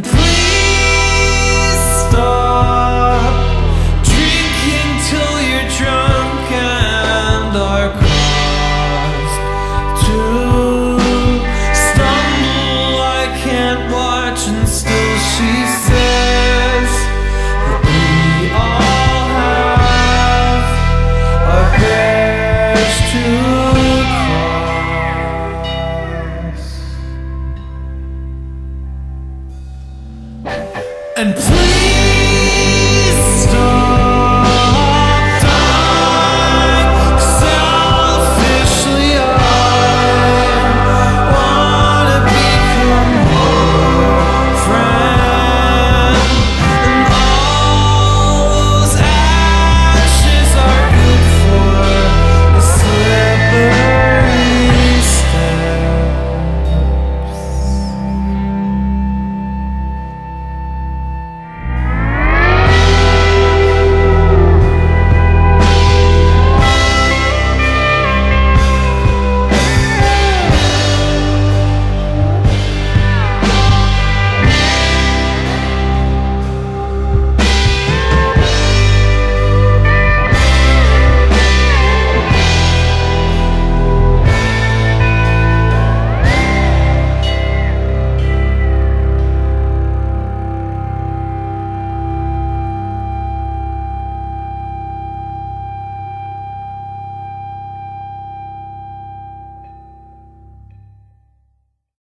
Please And please.